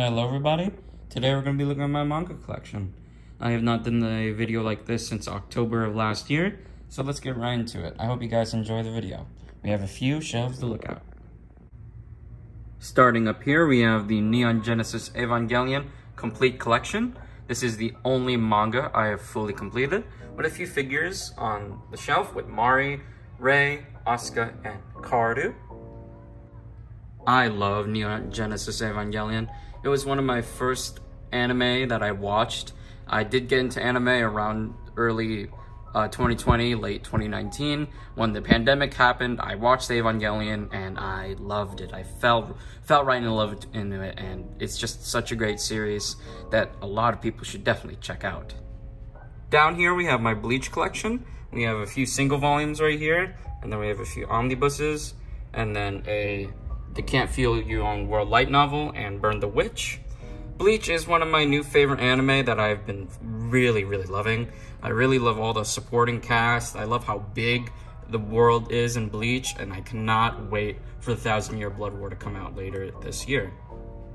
Hello everybody, today we're going to be looking at my manga collection. I have not done a video like this since October of last year, so let's get right into it. I hope you guys enjoy the video. We have a few shelves to look at. Starting up here, we have the Neon Genesis Evangelion Complete Collection. This is the only manga I have fully completed, with a few figures on the shelf with Mari, Rei, Asuka, and Kaoru. I love Neon Genesis Evangelion. It was one of my first anime that I watched. I did get into anime around early uh, 2020, late 2019. When the pandemic happened, I watched The Evangelion and I loved it. I fell felt right in love into it, and it's just such a great series that a lot of people should definitely check out. Down here we have my Bleach collection. We have a few single volumes right here, and then we have a few omnibuses, and then a they Can't Fear Your Own World Light novel and Burn the Witch. Bleach is one of my new favorite anime that I've been really, really loving. I really love all the supporting cast. I love how big the world is in Bleach, and I cannot wait for the Thousand Year Blood War to come out later this year.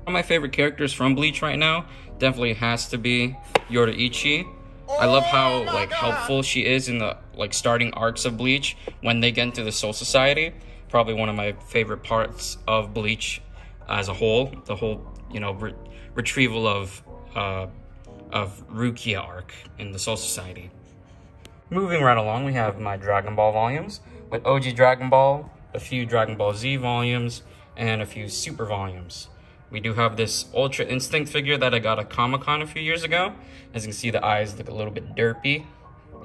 One of my favorite characters from Bleach right now definitely has to be Yoruichi. I love how like helpful she is in the like starting arcs of Bleach when they get into the Soul Society probably one of my favorite parts of Bleach as a whole. The whole, you know, re retrieval of uh, of Rukia arc in the Soul Society. Moving right along, we have my Dragon Ball volumes with OG Dragon Ball, a few Dragon Ball Z volumes, and a few Super volumes. We do have this Ultra Instinct figure that I got at Comic-Con a few years ago. As you can see, the eyes look a little bit derpy.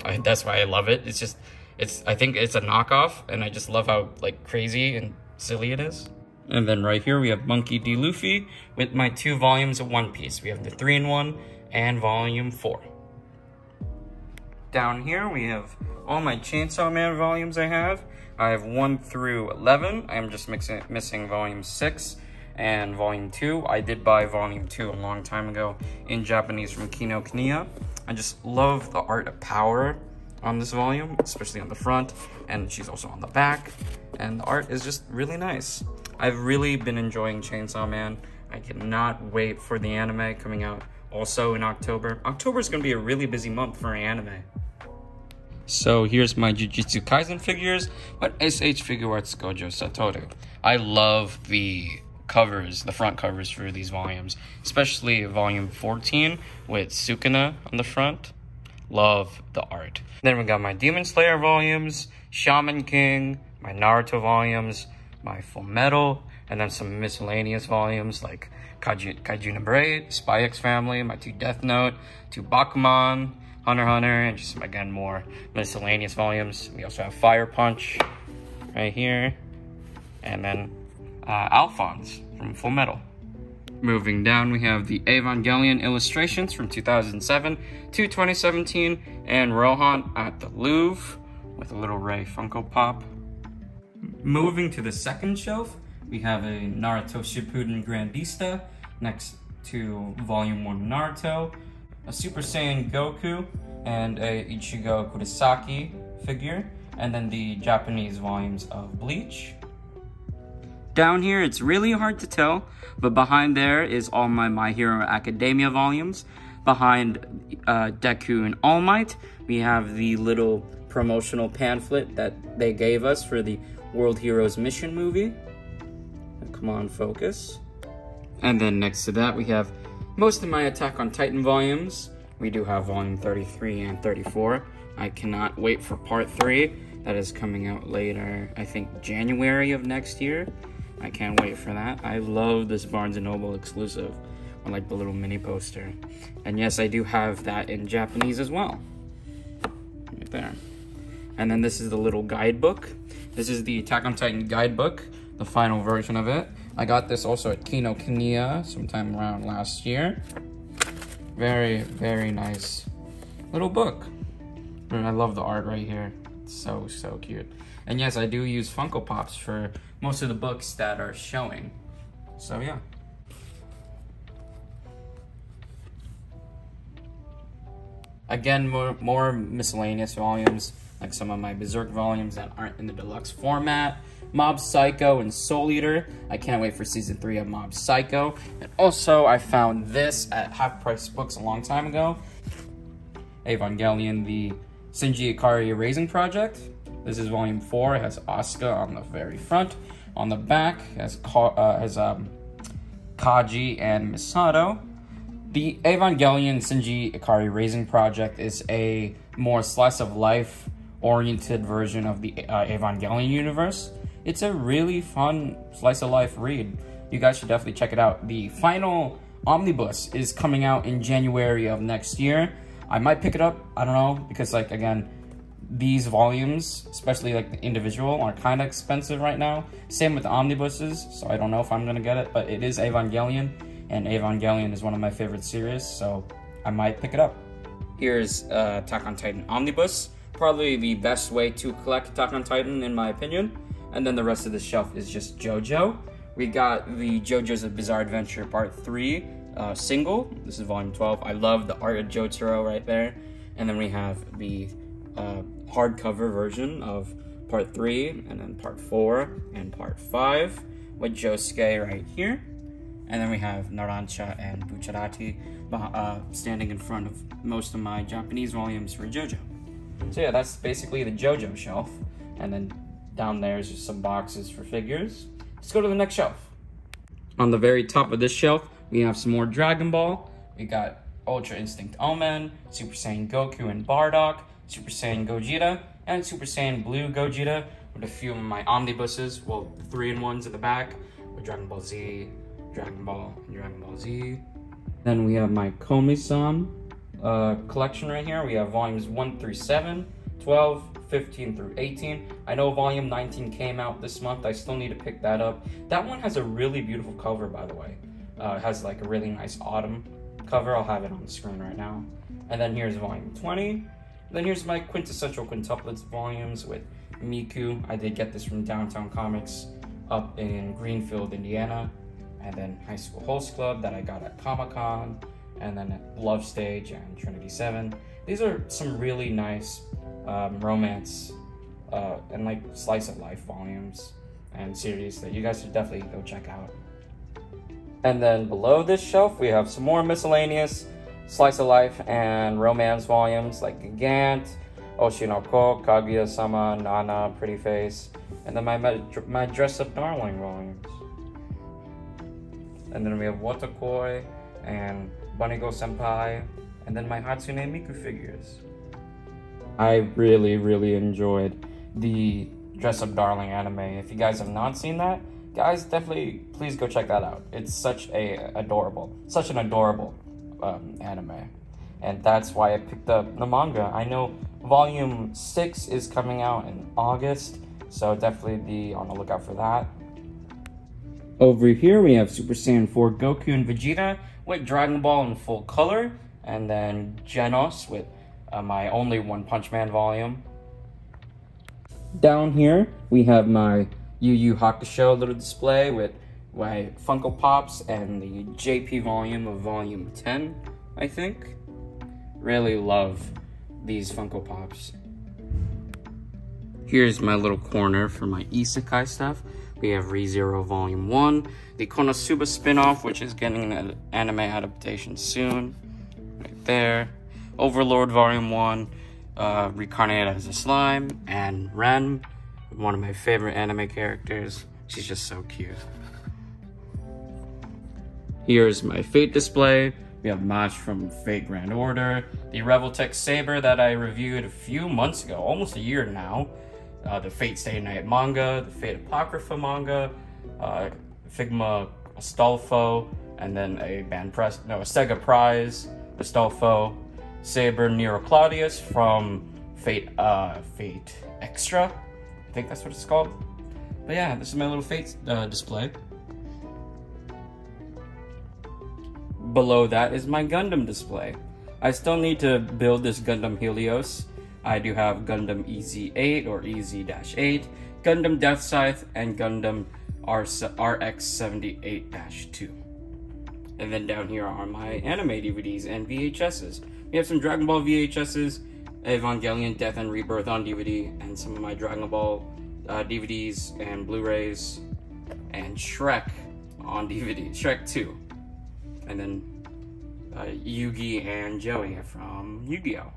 I, that's why I love it. It's just it's I think it's a knockoff, and I just love how like crazy and silly it is. And then right here we have Monkey D. Luffy with my two volumes of One Piece. We have the 3-in-1 and Volume 4. Down here we have all my Chainsaw Man volumes I have. I have 1 through 11. I'm just mixing, missing Volume 6 and Volume 2. I did buy Volume 2 a long time ago in Japanese from Kino Kinokuniya. I just love the art of power on this volume, especially on the front, and she's also on the back, and the art is just really nice. I've really been enjoying Chainsaw Man. I cannot wait for the anime coming out also in October. October is going to be a really busy month for anime. So here's my Jujutsu Kaisen figures, but S.H.Figuarts Gojo Satoru. I love the covers, the front covers for these volumes, especially volume 14 with Sukuna on the front. Love the art. Then we got my Demon Slayer volumes, Shaman King, my Naruto volumes, my Full Metal, and then some miscellaneous volumes like Kaiju, Kaiju Braid, Spy X Family, my two Death Note, two Bakuman, Hunter Hunter, and just again more miscellaneous volumes. We also have Fire Punch right here, and then uh, Alphonse from Full Metal. Moving down, we have the Evangelion illustrations from 2007 to 2017, and Rohan at the Louvre with a little Rei Funko Pop. Moving to the second shelf, we have a Naruto Shippuden Grandista next to Volume 1 Naruto, a Super Saiyan Goku, and a Ichigo Kurosaki figure, and then the Japanese volumes of Bleach. Down here, it's really hard to tell, but behind there is all my My Hero Academia volumes. Behind uh, Deku and All Might, we have the little promotional pamphlet that they gave us for the World Heroes Mission movie. Come on, focus. And then next to that, we have most of my Attack on Titan volumes. We do have volume 33 and 34. I cannot wait for part 3. That is coming out later, I think January of next year. I can't wait for that. I love this Barnes & Noble exclusive. I like the little mini poster. And yes, I do have that in Japanese as well. Right there. And then this is the little guidebook. This is the Attack on Titan guidebook, the final version of it. I got this also at Kino Kinokuniya sometime around last year. Very, very nice little book. I love the art right here. So, so cute. And yes, I do use Funko Pops for most of the books that are showing. So yeah. Again, more, more miscellaneous volumes, like some of my Berserk volumes that aren't in the deluxe format. Mob Psycho and Soul Eater. I can't wait for season three of Mob Psycho. And also, I found this at Half Price Books a long time ago. Evangelion, the Shinji Ikari Raising Project. This is volume four. It has Asuka on the very front. On the back, has, uh, has um, Kaji and Misato. The Evangelion Shinji Ikari Raising Project is a more slice of life oriented version of the uh, Evangelion universe. It's a really fun slice of life read. You guys should definitely check it out. The final omnibus is coming out in January of next year. I might pick it up. I don't know because like again, these volumes, especially like the individual, are kind of expensive right now. Same with the omnibuses, so I don't know if I'm gonna get it, but it is Evangelion, and Evangelion is one of my favorite series, so I might pick it up. Here's uh, Attack on Titan Omnibus, probably the best way to collect Attack on Titan in my opinion. And then the rest of the shelf is just JoJo. We got the JoJo's Bizarre Adventure Part 3 uh, single. This is volume 12. I love the art of Jotaro right there. And then we have the uh, hardcover version of part 3, and then part 4, and part 5 with Josuke right here. And then we have Narancia and Bucciarati uh, standing in front of most of my Japanese volumes for JoJo. So yeah, that's basically the JoJo shelf. And then down there is just some boxes for figures. Let's go to the next shelf. On the very top of this shelf, we have some more Dragon Ball. We got Ultra Instinct Omen, Super Saiyan Goku and Bardock, Super Saiyan Gogeta, and Super Saiyan Blue Gogeta with a few of my omnibuses, well, three in ones at the back with Dragon Ball Z, Dragon Ball, and Dragon Ball Z. Then we have my Komi-san uh, collection right here. We have volumes 1 through 7, 12, 15 through 18. I know volume 19 came out this month. I still need to pick that up. That one has a really beautiful cover, by the way. Uh, it has like a really nice autumn cover. I'll have it on the screen right now. And then here's volume 20. Then here's my quintessential quintuplets volumes with Miku. I did get this from Downtown Comics up in Greenfield, Indiana. And then High School Host Club that I got at Comic Con. And then Love Stage and Trinity 7. These are some really nice um, romance uh, and like slice of life volumes and series that you guys should definitely go check out. And then below this shelf, we have some more miscellaneous slice of life and romance volumes like Gigant, Oshinoko, Kaguya-sama, Nana, Pretty Face, and then my, my Dress Up Darling volumes. And then we have Wotakoi and Bunny Girl Senpai, and then my Hatsune Miku figures. I really, really enjoyed the Dress Up Darling anime. If you guys have not seen that, guys, definitely please go check that out. It's such a adorable, such an adorable um, anime, and that's why I picked up the manga. I know volume six is coming out in August, so definitely be on the lookout for that. Over here we have Super Saiyan 4 Goku and Vegeta with Dragon Ball in full color, and then Genos with uh, my only One Punch Man volume. Down here we have my Yu Yu Hakusho little display with my Funko Pops and the JP volume of volume 10, I think. Really love these Funko Pops. Here's my little corner for my isekai stuff. We have ReZero Volume 1, the Konosuba spin-off, which is getting an anime adaptation soon. Right there. Overlord Volume 1, uh, reincarnated as a slime, and Rem, one of my favorite anime characters. She's just so cute. Here's my Fate display. We have Mash from Fate Grand Order, the Revoltech Saber that I reviewed a few months ago, almost a year now, uh, the Fate Stay Night manga, the Fate Apocrypha manga, uh, Figma Astolfo, and then a Banpresto, no, a Sega Prize, Astolfo, Saber Nero Claudius from Fate, uh, Fate Extra. I think that's what it's called. But yeah, this is my little Fate uh, display. Below that is my Gundam display. I still need to build this Gundam Helios. I do have Gundam EZ8 or EZ-8, Gundam Death Scythe, and Gundam RX78-2. And then down here are my anime DVDs and VHSs. We have some Dragon Ball VHSs, Evangelion Death and Rebirth on DVD, and some of my Dragon Ball uh, DVDs and Blu-rays, and Shrek on DVD, Shrek 2. And then uh, Yugi and Joey from Yu-Gi-Oh!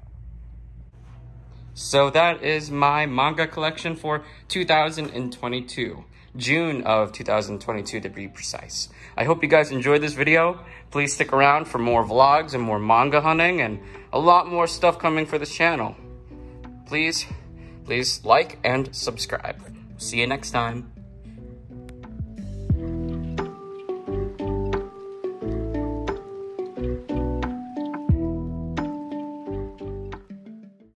So that is my manga collection for 2022. June of 2022 to be precise. I hope you guys enjoyed this video. Please stick around for more vlogs and more manga hunting and a lot more stuff coming for this channel. Please, please like and subscribe. See you next time.